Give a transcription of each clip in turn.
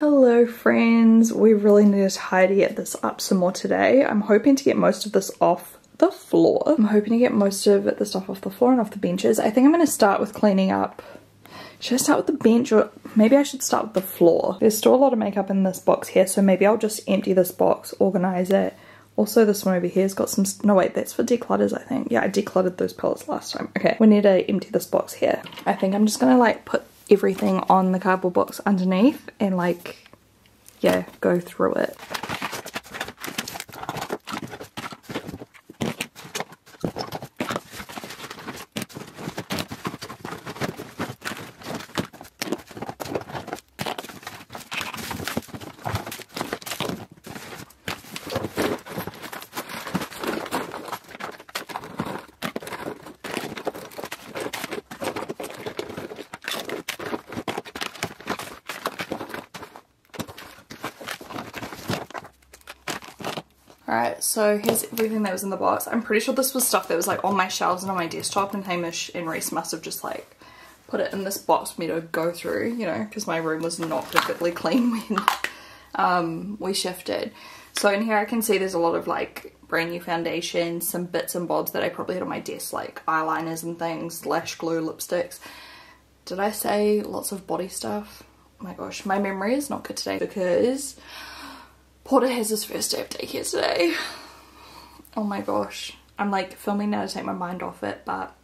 Hello friends, we really need to tidy this up some more today. I'm hoping to get most of this off the floor. I'm hoping to get most of the stuff off the floor and off the benches. I think I'm going to start with cleaning up. Should I start with the bench or maybe I should start with the floor? There's still a lot of makeup in this box here so maybe I'll just empty this box, organize it. Also this one over here has got some, no wait that's for declutters I think. Yeah I decluttered those palettes last time. Okay we need to empty this box here. I think I'm just gonna like put everything on the cardboard box underneath and like, yeah, go through it. Alright, so here's everything that was in the box. I'm pretty sure this was stuff that was like on my shelves and on my desktop and Hamish and Reese must have just like put it in this box for me to go through, you know, because my room was not perfectly clean when um, we shifted. So in here I can see there's a lot of like brand new foundation, some bits and bobs that I probably had on my desk like eyeliners and things, lash glue, lipsticks. Did I say lots of body stuff? Oh my gosh, my memory is not good today because Porter has his first day of daycare today. Oh my gosh. I'm like filming now to take my mind off it, but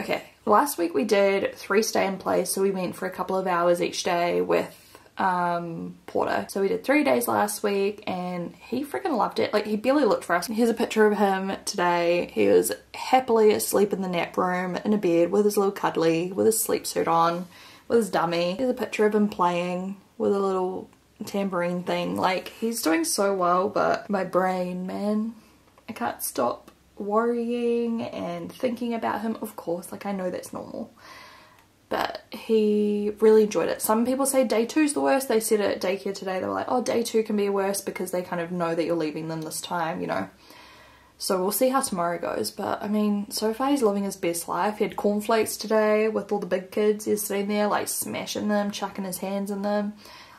okay. Last week we did three stay in place, so we went for a couple of hours each day with um, Porter. So we did three days last week and he freaking loved it. Like he barely looked for us. Here's a picture of him today. He was happily asleep in the nap room in a bed with his little cuddly, with his sleep suit on, with his dummy. Here's a picture of him playing with a little tambourine thing. Like, he's doing so well, but my brain, man, I can't stop worrying and thinking about him. Of course, like, I know that's normal. But he really enjoyed it. Some people say day two's the worst. They said it at daycare today. They were like, oh, day two can be worse because they kind of know that you're leaving them this time, you know. So we'll see how tomorrow goes. But I mean, so far he's living his best life. He had cornflakes today with all the big kids. He's sitting there like smashing them, chucking his hands in them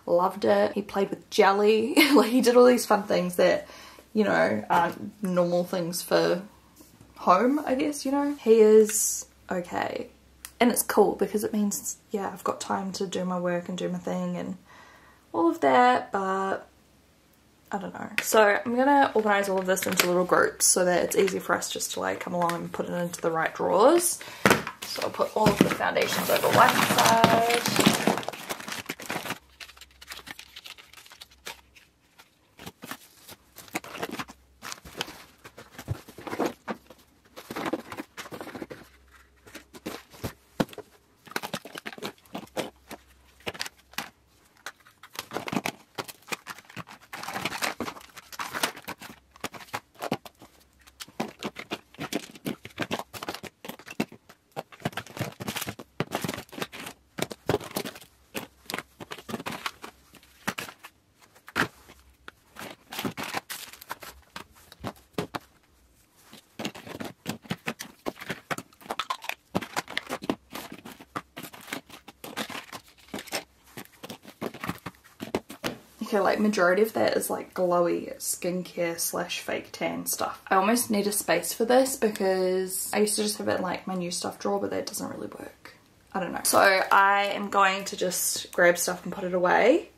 loved it. He played with jelly. like he did all these fun things that, you know, aren't normal things for home, I guess, you know. He is okay. And it's cool because it means, yeah, I've got time to do my work and do my thing and all of that, but I don't know. So I'm gonna organize all of this into little groups so that it's easy for us just to like come along and put it into the right drawers. So I'll put all of the foundations over one side. Okay, like majority of that is like glowy skincare slash fake tan stuff. I almost need a space for this because I used to just have it in like my new stuff drawer, but that doesn't really work. I don't know. So I am going to just grab stuff and put it away.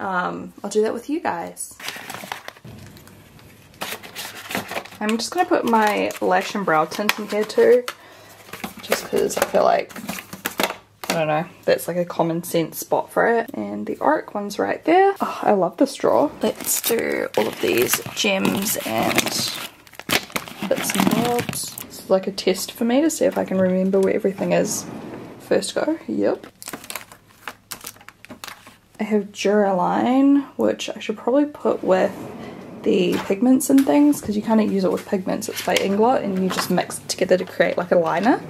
Um, I'll do that with you guys. I'm just going to put my lash and brow tint in here too. Just because I feel like I don't know, that's like a common sense spot for it. And the Auric one's right there. Oh, I love this drawer. Let's do all of these gems and bits and bobs. Is like a test for me to see if I can remember where everything is first go. Yep. I have Duraline, which I should probably put with the pigments and things because you kind of use it with pigments. It's by Inglot and you just mix it together to create like a liner.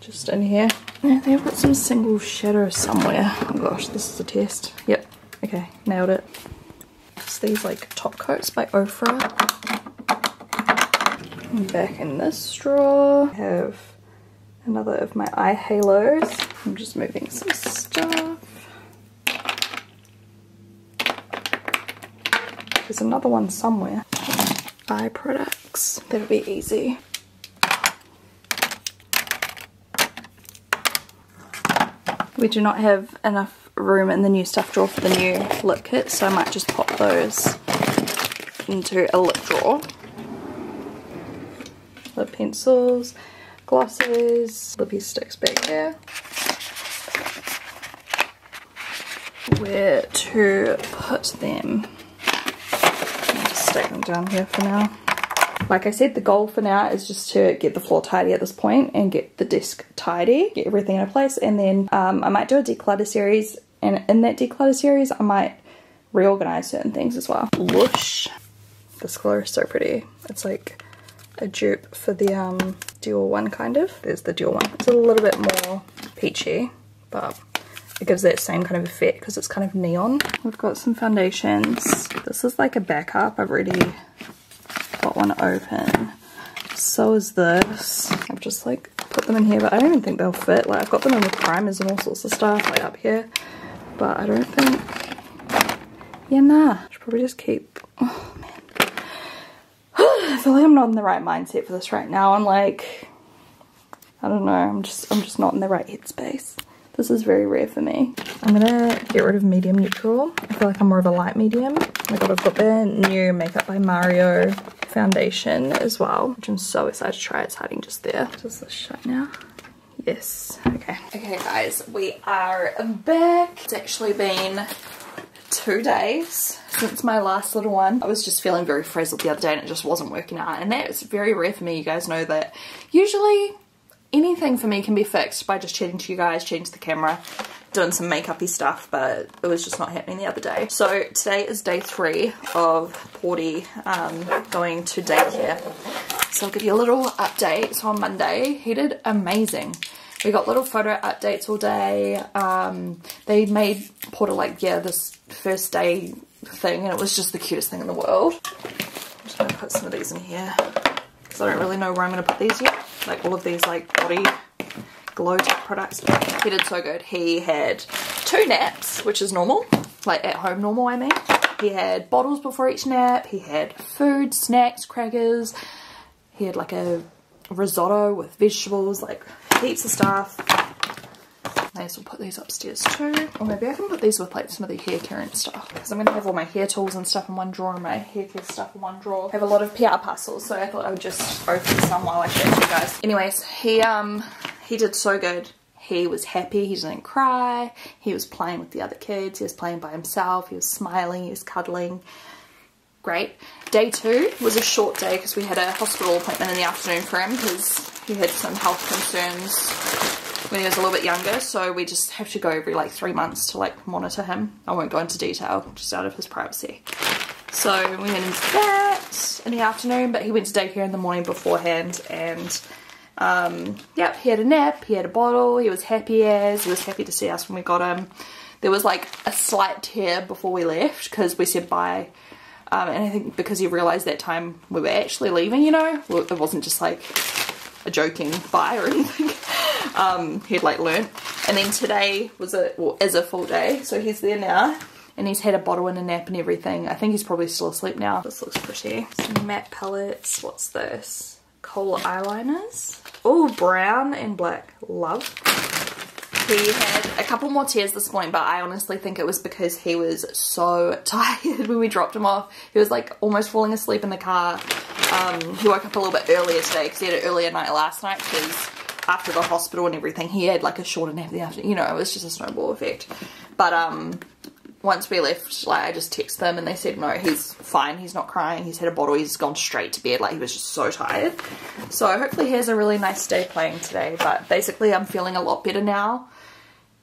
Just in here. They've got some single shadow somewhere. Oh gosh, this is a test. Yep, okay, nailed it. It's these like top coats by Ofra. Back in this drawer, I have another of my eye halos. I'm just moving some stuff. There's another one somewhere. Eye products, that'll be easy. We do not have enough room in the new stuff drawer for the new lip kit, so I might just pop those into a lip drawer. Lip pencils, glosses, lippy sticks back there. Where to put them. I'll just stick them down here for now. Like I said, the goal for now is just to get the floor tidy at this point and get the desk tidy, get everything in a place, and then um, I might do a declutter series, and in that declutter series, I might reorganize certain things as well. Whoosh. This color is so pretty. It's like a dupe for the um, Dior one, kind of. There's the Dior one. It's a little bit more peachy, but it gives that same kind of effect because it's kind of neon. We've got some foundations. This is like a backup. I've already got one open. So is this. I've just like put them in here, but I don't even think they'll fit. Like I've got them in with primers and all sorts of stuff like up here, but I don't think, yeah nah, should probably just keep, oh man. I feel like I'm not in the right mindset for this right now. I'm like, I don't know, I'm just, I'm just not in the right headspace. This is very rare for me. I'm gonna get rid of medium neutral. I feel like I'm more of a light medium. I've got the new Makeup by Mario foundation as well, which I'm so excited to try. It's hiding just there. Does this shut now? Yes. Okay. Okay, guys, we are back. It's actually been two days since my last little one. I was just feeling very frazzled the other day and it just wasn't working out. And that is very rare for me. You guys know that usually anything for me can be fixed by just chatting to you guys, changing the camera, doing some makeupy stuff, but it was just not happening the other day. So today is day three of Porty um, going to daycare. So I'll give you a little update. So on Monday, he did amazing. We got little photo updates all day. Um, they made Porter like, yeah, this first day thing, and it was just the cutest thing in the world. I'm just gonna put some of these in here because I don't really know where I'm gonna put these yet. Like all of these like body glow type products. He did so good. He had two naps, which is normal, like at home normal I mean. He had bottles before each nap. He had food, snacks, crackers. He had like a risotto with vegetables, like heaps of stuff. May as well put these upstairs too. Or maybe I can put these with like some of the hair care and stuff. Because I'm going to have all my hair tools and stuff in one drawer and my hair care stuff in one drawer. I have a lot of PR parcels so I thought I would just open some while I show you guys. Anyways, he um he did so good. He was happy, he didn't cry, he was playing with the other kids, he was playing by himself, he was smiling, he was cuddling. Great. Day two was a short day because we had a hospital appointment in the afternoon for him because he had some health concerns when he was a little bit younger so we just have to go every like three months to like monitor him. I won't go into detail just out of his privacy. So we went into that in the afternoon but he went to daycare in the morning beforehand and um, yep, he had a nap, he had a bottle, he was happy as, he was happy to see us when we got him. There was like a slight tear before we left because we said bye. Um, and I think because he realised that time we were actually leaving, you know, it wasn't just like a joking bye or anything. um, he'd like learnt. And then today was a, well, is a full day, so he's there now. And he's had a bottle and a nap and everything. I think he's probably still asleep now. This looks pretty. Some matte palettes. What's this? Kohl eyeliners. Oh, brown and black. Love. He had a couple more tears this morning, but I honestly think it was because he was so tired when we dropped him off. He was like almost falling asleep in the car. Um, he woke up a little bit earlier today because he had an earlier night last night because after the hospital and everything, he had like a shorter nap in the afternoon. You know, it was just a snowball effect. But um, once we left, like I just texted them and they said, no, he's fine. He's not crying. He's had a bottle. He's gone straight to bed. Like he was just so tired. So hopefully he has a really nice day playing today. But basically I'm feeling a lot better now.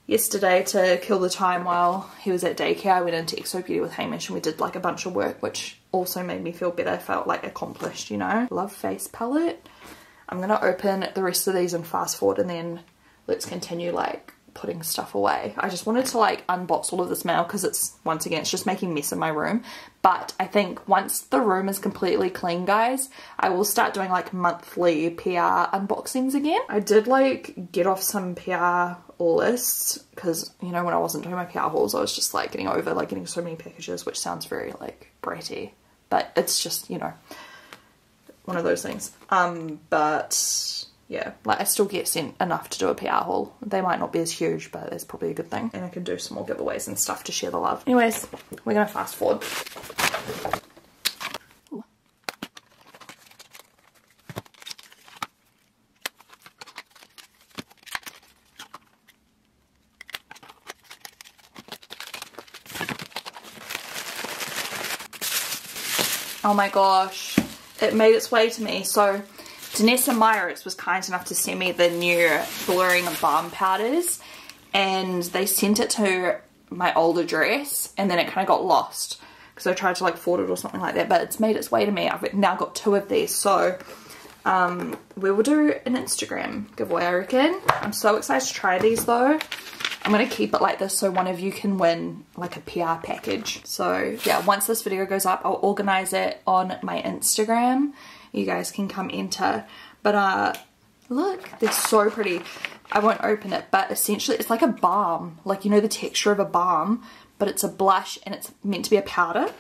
Yesterday to kill the time while he was at daycare, I went into xoBeauty with Hamish and we did like a bunch of work, which also made me feel better. I felt like accomplished, you know. Love face palette. I'm going to open the rest of these and fast forward and then let's continue like putting stuff away. I just wanted to like unbox all of this mail because it's once again it's just making mess in my room. But I think once the room is completely clean guys, I will start doing like monthly PR unboxings again. I did like get off some PR lists because you know when I wasn't doing my PR hauls I was just like getting over like getting so many packages which sounds very like bratty but it's just you know one of those things um but yeah. Like I still get sent enough to do a PR haul. They might not be as huge but it's probably a good thing. And I can do some more giveaways and stuff to share the love. Anyways we're gonna fast forward. Oh my gosh, it made its way to me. So Danessa Myricks was kind enough to send me the new blurring balm powders and they sent it to my old address and then it kind of got lost because I tried to like forward it or something like that but it's made its way to me. I've now got two of these so um, we will do an Instagram giveaway I reckon. I'm so excited to try these though. I'm going to keep it like this so one of you can win like a PR package. So yeah, once this video goes up, I'll organize it on my Instagram. You guys can come enter. But uh, look, they're so pretty. I won't open it, but essentially it's like a balm. Like, you know the texture of a balm, but it's a blush and it's meant to be a powder.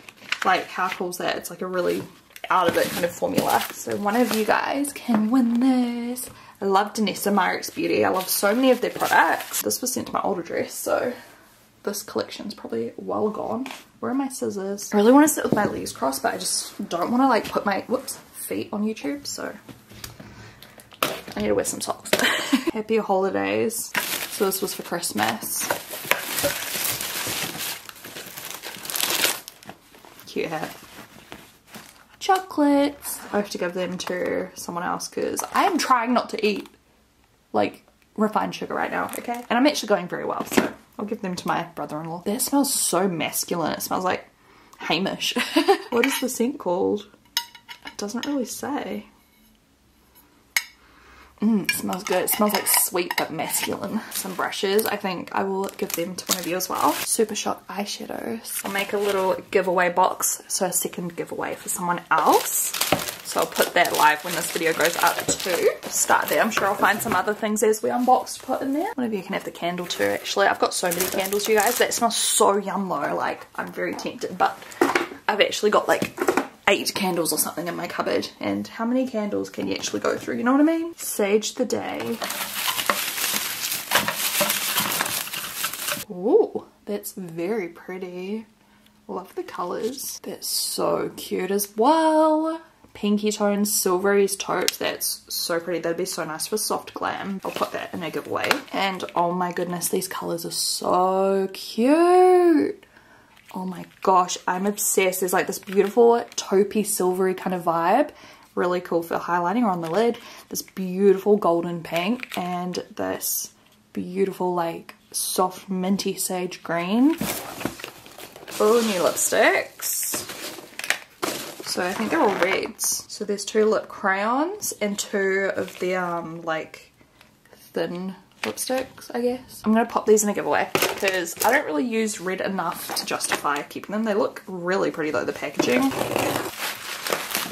Like, how cool is that? It's like a really out of it kind of formula. So one of you guys can win this. I love Danessa Myricks Beauty. I love so many of their products. This was sent to my old address, so this collection's probably well gone. Where are my scissors? I really want to sit with my legs crossed, but I just don't want to like put my whoops feet on YouTube, so I need to wear some socks. Happy holidays. So this was for Christmas. Cute hat chocolates. I have to give them to someone else because I am trying not to eat like refined sugar right now, okay? And I'm actually going very well, so I'll give them to my brother-in-law. That smells so masculine. It smells like Hamish. what is the scent called? Doesn't really say. Mmm, smells good. It smells like sweet but masculine. Some brushes. I think I will give them to one of you as well. Super Shock eyeshadows. I'll make a little giveaway box. So a second giveaway for someone else. So I'll put that live when this video goes up too. Start there. I'm sure I'll find some other things as we unbox to put in there. One of you can have the candle too actually. I've got so many candles you guys. That smells so yum though. Like I'm very tempted but I've actually got like eight candles or something in my cupboard. And how many candles can you actually go through? You know what I mean? Sage the Day. Ooh, that's very pretty. Love the colours. That's so cute as well. Pinky tones, silvery taupe. That's so pretty. That'd be so nice for soft glam. I'll put that in a giveaway. And oh my goodness, these colours are so cute. Oh my gosh, I'm obsessed. There's like this beautiful taupey silvery kind of vibe. Really cool for highlighting or on the lid. This beautiful golden pink and this beautiful like soft minty sage green. Oh, new lipsticks. So I think they're all reds. So there's two lip crayons and two of the um like thin lipsticks, I guess. I'm to pop these in a giveaway because I don't really use red enough to justify keeping them. They look really pretty though, the packaging.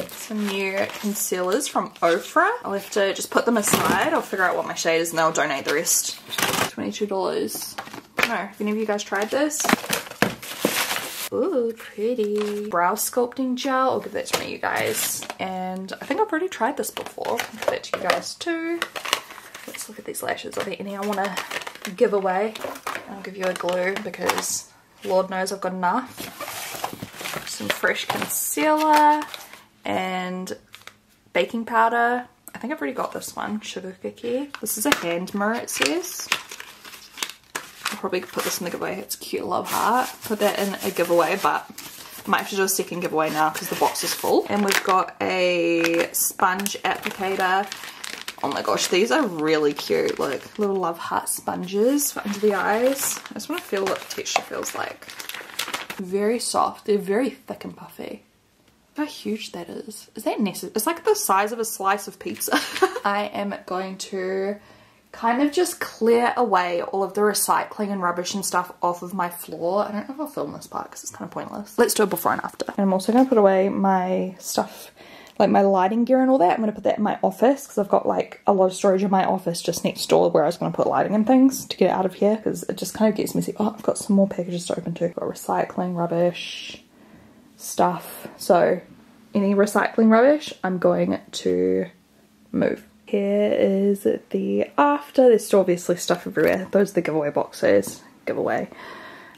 Some new concealers from Ofra. I'll have to just put them aside. I'll figure out what my shade is and I'll donate the rest. $22. I know, any of you guys tried this? Ooh, pretty. Brow sculpting gel. I'll give that to me, you guys. And I think I've already tried this before. I'll give that to you guys too. Let's look at these lashes. Are there any I want to give away? I'll give you a glue because Lord knows I've got enough. Some fresh concealer and baking powder. I think I've already got this one, Sugar Cookie. This is a hand mirror, it says. I'll probably put this in the giveaway. It's cute love heart. Put that in a giveaway, but I might have to do a second giveaway now because the box is full. And we've got a sponge applicator Oh my gosh, these are really cute. Like little love heart sponges for under the eyes. I just want to feel what the texture feels like. Very soft. They're very thick and puffy. How huge that is. Is that necessary? It's like the size of a slice of pizza. I am going to kind of just clear away all of the recycling and rubbish and stuff off of my floor. I don't know if I'll film this part because it's kind of pointless. Let's do a before and after. And I'm also going to put away my stuff like my lighting gear and all that. I'm going to put that in my office because I've got like a lot of storage in my office just next door where I was going to put lighting and things to get it out of here because it just kind of gets messy. Oh, I've got some more packages to open too. I've got recycling rubbish stuff. So any recycling rubbish, I'm going to move. Here is the after. There's still obviously stuff everywhere. Those are the giveaway boxes. Giveaway.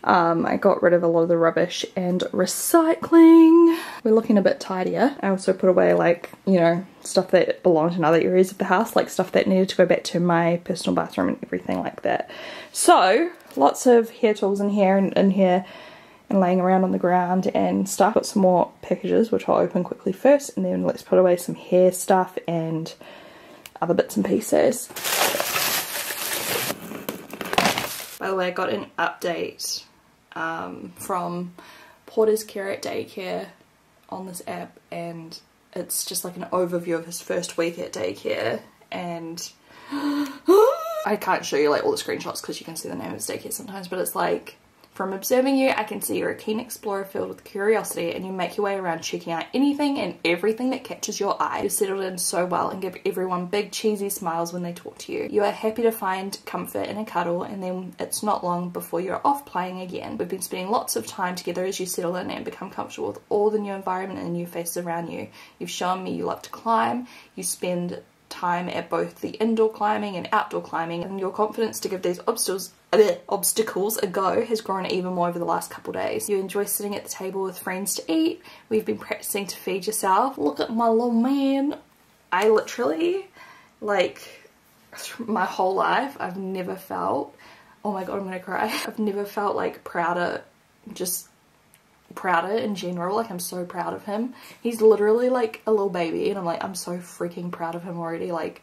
Um, I got rid of a lot of the rubbish and recycling. We're looking a bit tidier. I also put away like, you know, stuff that belonged in other areas of the house, like stuff that needed to go back to my personal bathroom and everything like that. So, lots of hair tools in here and in here and laying around on the ground and stuff. Got some more packages which I'll open quickly first and then let's put away some hair stuff and other bits and pieces. By the way, I got an update um, from Porter's Care at Daycare on this app and it's just like an overview of his first week at daycare and I can't show you like all the screenshots because you can see the name of his daycare sometimes but it's like from observing you, I can see you're a keen explorer filled with curiosity and you make your way around checking out anything and everything that catches your eye. You've settled in so well and give everyone big cheesy smiles when they talk to you. You are happy to find comfort in a cuddle and then it's not long before you're off playing again. We've been spending lots of time together as you settle in and become comfortable with all the new environment and the new faces around you. You've shown me you love to climb, you spend time at both the indoor climbing and outdoor climbing and your confidence to give these obstacles obstacles a go has grown even more over the last couple days. You enjoy sitting at the table with friends to eat. We've been practicing to feed yourself. Look at my little man. I literally, like, my whole life, I've never felt, oh my god, I'm gonna cry. I've never felt like prouder, just prouder in general. Like, I'm so proud of him. He's literally like a little baby and I'm like, I'm so freaking proud of him already. Like,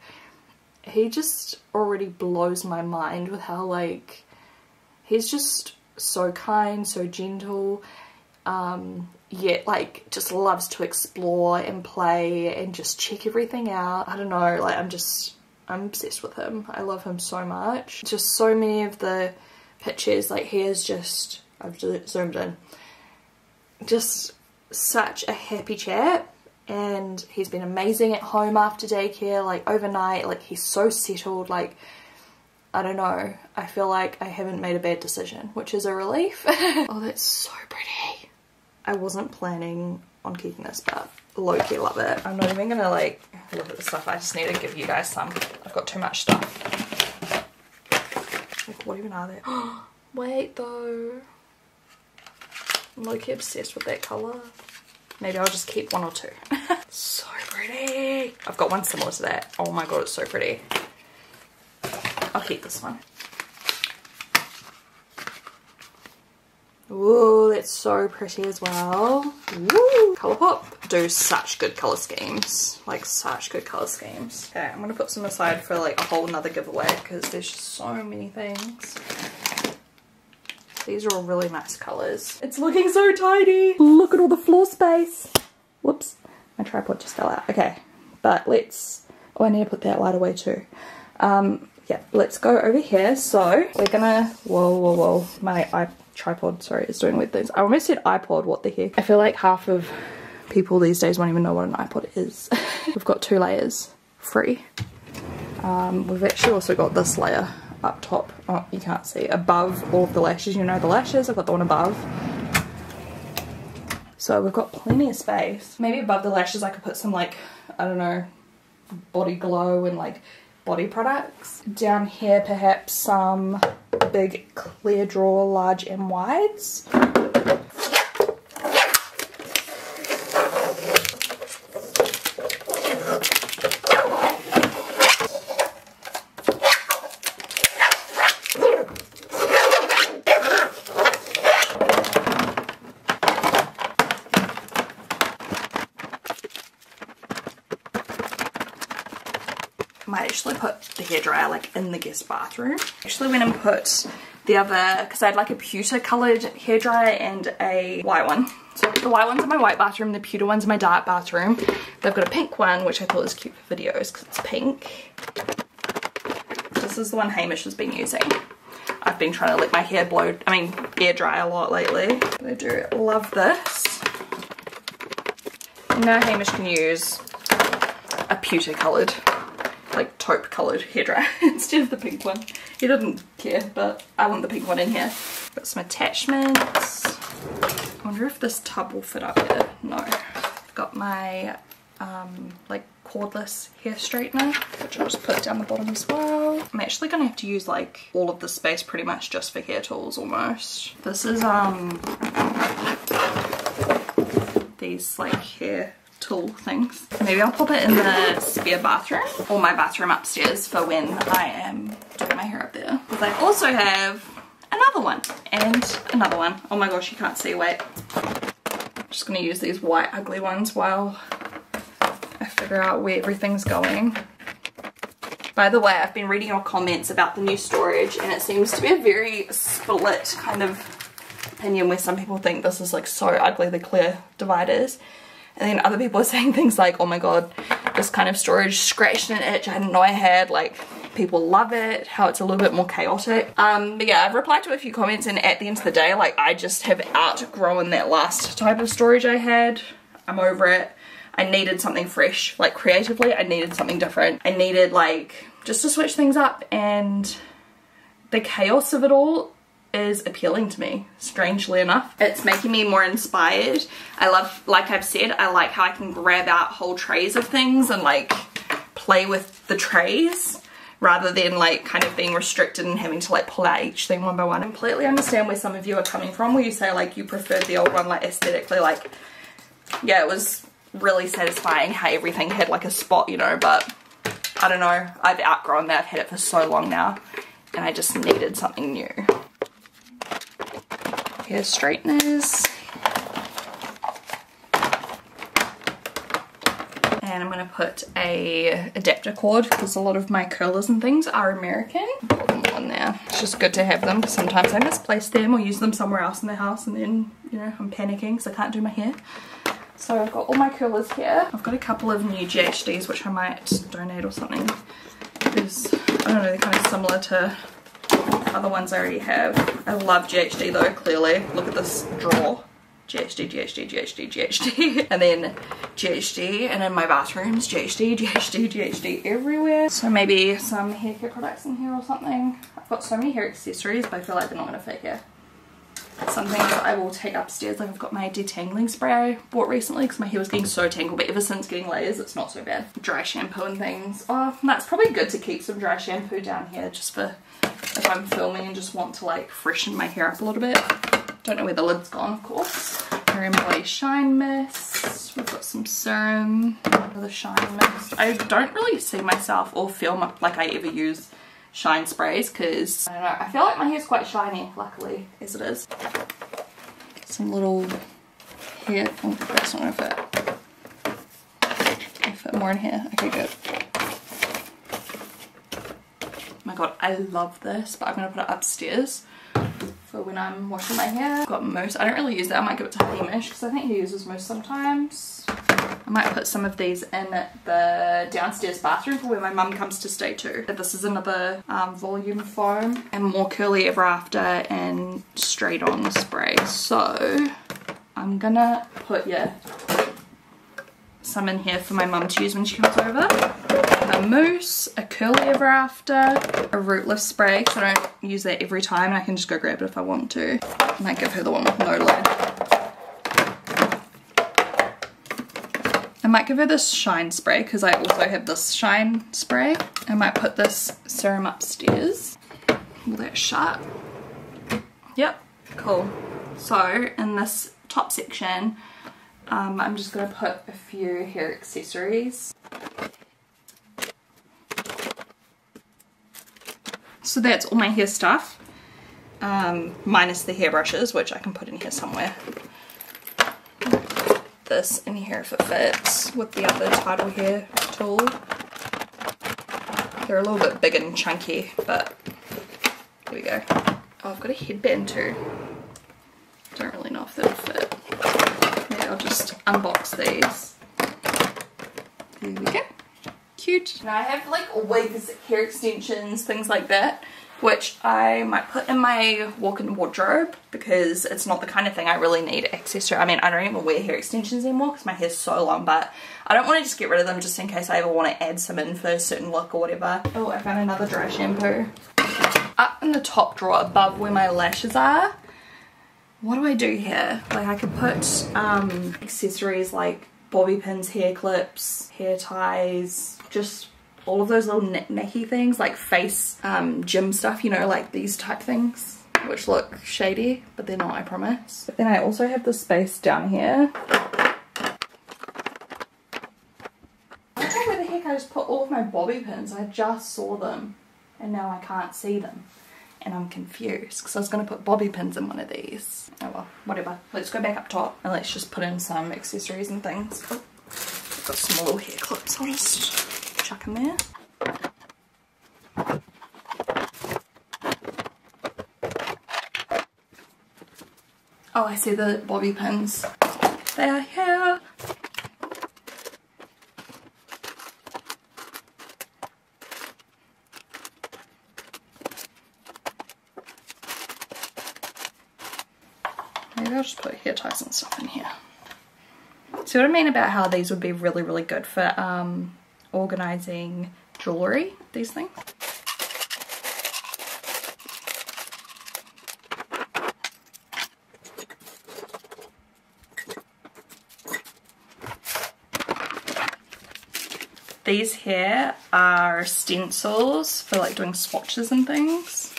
he just already blows my mind with how like he's just so kind, so gentle, um, yet like just loves to explore and play and just check everything out. I don't know, like I'm just, I'm obsessed with him. I love him so much. Just so many of the pictures, like he is just, I've zoomed in, just such a happy chap and he's been amazing at home after daycare like overnight like he's so settled like I don't know. I feel like I haven't made a bad decision which is a relief. Oh that's so pretty. I wasn't planning on keeping this but low-key love it. I'm not even gonna like look at the stuff. I just need to give you guys some. I've got too much stuff. Like what even are they? Wait though. I'm low-key obsessed with that colour Maybe I'll just keep one or two. so pretty. I've got one similar to that. Oh my god, it's so pretty. I'll keep this one. Ooh, that's so pretty as well. Ooh, Colourpop do such good colour schemes. Like, such good colour schemes. Okay, I'm going to put some aside for like a whole nother giveaway because there's just so many things. These are all really nice colours. It's looking so tidy. Look at all the floor space. Whoops, my tripod just fell out. Okay, but let's, oh I need to put that light away too. Um, yeah, let's go over here. So we're gonna, whoa, whoa, whoa, my iP tripod, sorry, is doing weird things. I almost said iPod, what the heck. I feel like half of people these days won't even know what an iPod is. We've got two layers, free. Um, we've actually also got this layer up top. Oh, you can't see. Above all of the lashes. You know the lashes. I've got the one above. So we've got plenty of space. Maybe above the lashes I could put some like, I don't know, body glow and like body products. Down here perhaps some big clear drawer large and wides. might actually put the hairdryer like in the guest bathroom. Actually went and put the other, because I had like a pewter coloured hairdryer and a white one. So the white one's in my white bathroom, the pewter one's in my dark bathroom. They've got a pink one, which I thought was cute for videos because it's pink. This is the one Hamish has been using. I've been trying to let my hair blow, I mean air dry a lot lately. But I do love this. Now Hamish can use a pewter coloured, like taupe coloured hairdryer instead of the pink one. He didn't care, but I want the pink one in here. Got some attachments. I wonder if this tub will fit up here. No. Got my um, like cordless hair straightener, which I'll just put down the bottom as well. I'm actually gonna have to use like all of the space pretty much just for hair tools almost. This is um these like hair tool things. Maybe I'll pop it in the spare bathroom or my bathroom upstairs for when I am doing my hair up there. Because I also have another one and another one. Oh my gosh, you can't see, wait. I'm just gonna use these white ugly ones while I figure out where everything's going. By the way, I've been reading your comments about the new storage and it seems to be a very split kind of opinion where some people think this is like so ugly, the clear dividers. And then other people are saying things like, oh my god, this kind of storage scratched an itch I didn't know I had, like people love it, how it's a little bit more chaotic. Um, but yeah, I've replied to a few comments and at the end of the day, like I just have outgrown that last type of storage I had. I'm over it. I needed something fresh, like creatively, I needed something different. I needed like, just to switch things up and the chaos of it all is appealing to me, strangely enough. It's making me more inspired. I love, like I've said, I like how I can grab out whole trays of things and like play with the trays rather than like kind of being restricted and having to like pull out each thing one by one. I completely understand where some of you are coming from where you say like you preferred the old one like aesthetically like yeah it was really satisfying how everything had like a spot you know but I don't know I've outgrown that I've had it for so long now and I just needed something new hair straighteners. And I'm to put a adapter cord because a lot of my curlers and things are American. Put them on there. It's just good to have them because sometimes I misplace them or use them somewhere else in the house and then, you know, I'm panicking because I can't do my hair. So I've got all my curlers here. I've got a couple of new GHDs which I might donate or something because, I don't know, they're kind of similar to other ones I already have. I love GHD though, clearly. Look at this drawer. GHD, GHD, GHD, GHD, and then GHD, and in my bathrooms, GHD, GHD, GHD everywhere. So maybe some hair care products in here or something. I've got so many hair accessories, but I feel like they're not gonna fit here. Something that I will take upstairs, like I've got my detangling spray I bought recently because my hair was getting so tangled, but ever since getting layers, it's not so bad. Dry shampoo and things. Oh, that's probably good to keep some dry shampoo down here just for if I'm filming and just want to like freshen my hair up a little bit. Don't know where the lid's gone, of course. And Body Shine Mist. We've got some serum. Another Shine Mist. I don't really see myself or feel like I ever use shine sprays because, I don't know, I feel like my hair's quite shiny, luckily, as it is. Some little hair, oh, that's not gonna fit. I'll fit more in here, okay good oh my god, I love this, but I'm gonna put it upstairs for when I'm washing my hair. I've got mousse. I don't really use that. I might give it to Hamish because I think he uses mousse sometimes. I might put some of these in the downstairs bathroom for where my mum comes to stay too. This is another um, volume foam and more curly ever after and straight on spray. So I'm gonna put, yeah, some in here for my mum to use when she comes over. A mousse, a curly ever after, a rootless spray because I don't use that every time and I can just go grab it if I want to. Might give her the one with no lid. Might give her this shine spray because I also have this shine spray. I might put this serum upstairs. Will that shut? Yep, cool. So in this top section um, I'm just going to put a few hair accessories. So that's all my hair stuff, um, minus the hairbrushes, which I can put in here somewhere. This in here if it fits with the other title hair tool. They're a little bit big and chunky, but here we go. Oh, I've got a headband too. Don't really know if that'll fit. I'll just unbox these. There we go. cute. And I have like wigs, hair extensions, things like that which I might put in my walk-in wardrobe because it's not the kind of thing I really need access to. I mean, I don't even wear hair extensions anymore because my hair's so long, but I don't want to just get rid of them just in case I ever want to add some in for a certain look or whatever. Oh, I found another dry shampoo. Up in the top drawer above where my lashes are, what do I do here? Like I could put um, accessories like bobby pins, hair clips, hair ties, just all of those little knick-knacky things like face um, gym stuff, you know, like these type things which look shady, but they're not, I promise. But then I also have the space down here. I don't know where the heck I just put all of my bobby pins. I just saw them and now I can't see them. And I'm confused because I was going to put bobby pins in one of these. Oh well, whatever. Let's go back up top and let's just put in some accessories and things. Oh, got some little hair clips. Just chuck them there. Oh, I see the bobby pins. They are here. Maybe I'll just put hair ties and stuff in here. See what I mean about how these would be really, really good for um, organizing jewelry, these things. These here are stencils for like doing swatches and things.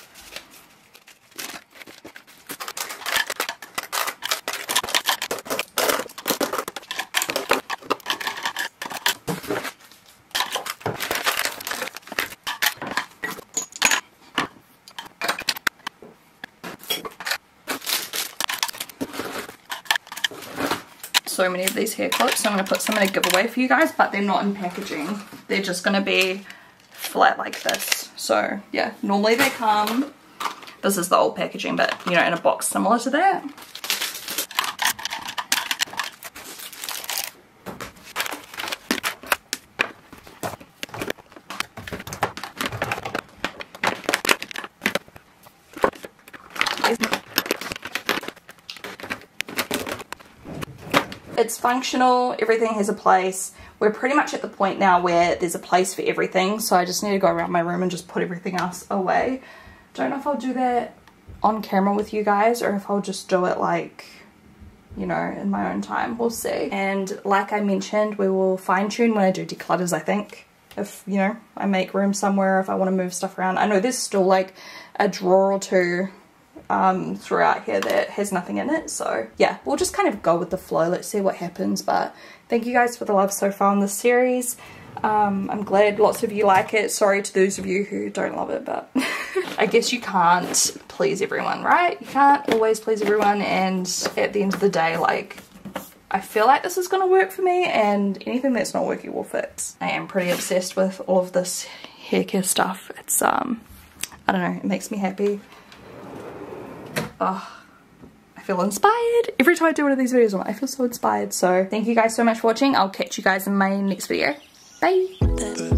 So many of these hair clips. So I'm going to put some in a giveaway for you guys, but they're not in packaging. They're just going to be flat like this. So yeah, normally they come, this is the old packaging, but you know, in a box similar to that. It's functional, everything has a place. We're pretty much at the point now where there's a place for everything, so I just need to go around my room and just put everything else away. Don't know if I'll do that on camera with you guys or if I'll just do it like, you know, in my own time. We'll see. And like I mentioned, we will fine tune when I do declutters, I think. If, you know, I make room somewhere, if I want to move stuff around. I know there's still like a drawer or two um, throughout here that has nothing in it. So yeah, we'll just kind of go with the flow. Let's see what happens. But thank you guys for the love so far on this series. Um, I'm glad lots of you like it. Sorry to those of you who don't love it, but I guess you can't please everyone, right? You can't always please everyone. And at the end of the day, like, I feel like this is going to work for me and anything that's not working will fix. I am pretty obsessed with all of this hair care stuff. It's, um, I don't know, it makes me happy oh, I feel inspired. Every time I do one of these videos, I feel so inspired. So thank you guys so much for watching. I'll catch you guys in my next video. Bye.